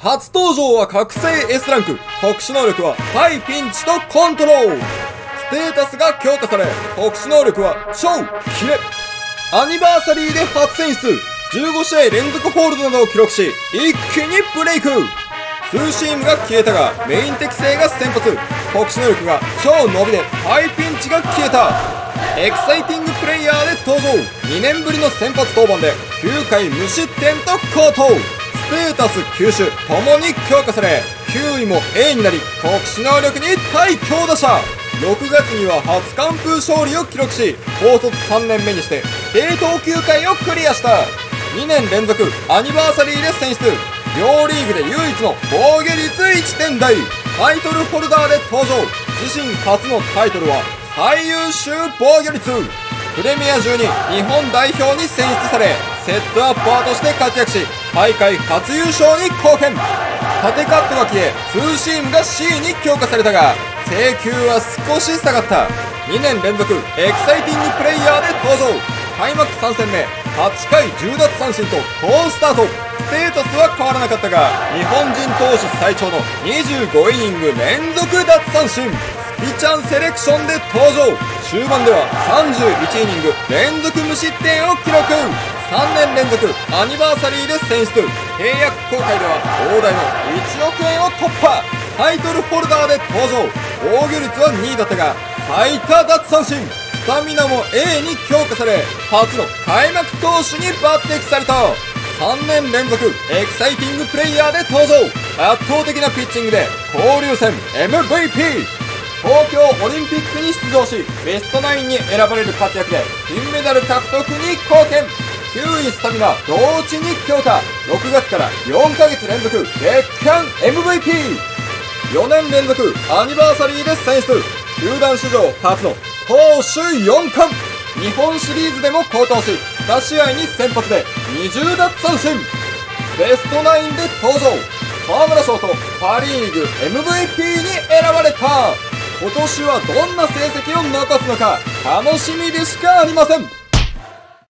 初登場は覚醒 S ランク。特殊能力はハイピンチとコントロール。ステータスが強化され特殊能力は超キレ。アニバーサリーで初選出。15試合連続ホールドなどを記録し一気にブレイク。ツーシームが消えたがメイン適性が先発。特殊能力が超伸びでハイピンチが消えた。エキサイティングプレイヤーで登場。2年ぶりの先発登板で9回無失点と高騰ステータス球種ともに強化され9位も A になり特殊能力に対強打者。6月には初完封勝利を記録し高卒3年目にして低投球回をクリアした。2年連続アニバーサリーで選出。両リーグで唯一の防御率1点台。タイトルホルダーで登場。自身初のタイトルは最優秀防御率。プレミア中に日本代表に選出されセットアッパーとして活躍し大会初優勝に貢献。縦カットが消えツーシームが C に強化されたが制球は少し下がった。2年連続エキサイティングプレイヤーで登場。開幕3戦目8回10奪三振と好スタート。ステータスは変わらなかったが日本人投手最長の25イニング連続奪三振。ジャパンセレクションで登場。終盤では31イニング連続無失点を記録。3年連続アニバーサリーで選出。契約更改では大台の1億円を突破。タイトルホルダーで登場。防御率は2位だったが最多奪三振。スタミナも A に強化され初の開幕投手に抜擢された。3年連続エキサイティングプレイヤーで登場。圧倒的なピッチングで交流戦 MVP 東京オリンピックに出場しベストナインに選ばれる活躍で金メダル獲得に貢献。9位スタミナ同時に強化。6月から4ヶ月連続月間 MVP4 年連続アニバーサリーで選出。球団史上初の投手4冠。日本シリーズでも好投し2試合に先発で20奪三振。ベストナインで登場。河村翔とパ・リーグ MVP に選ばれた。今年はどんな成績を残すのか楽しみでしかありません。